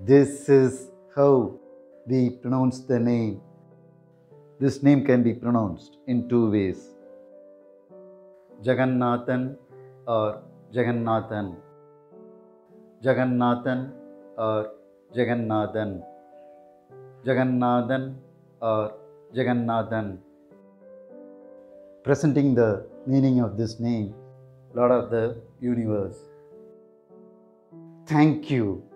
This is how we pronounce the name. This name can be pronounced in two ways Jagannathan or Jagannathan. Jagannathan or Jagannathan. Jagannathan or Jagannathan. Presenting the meaning of this name, Lord of the universe. Thank you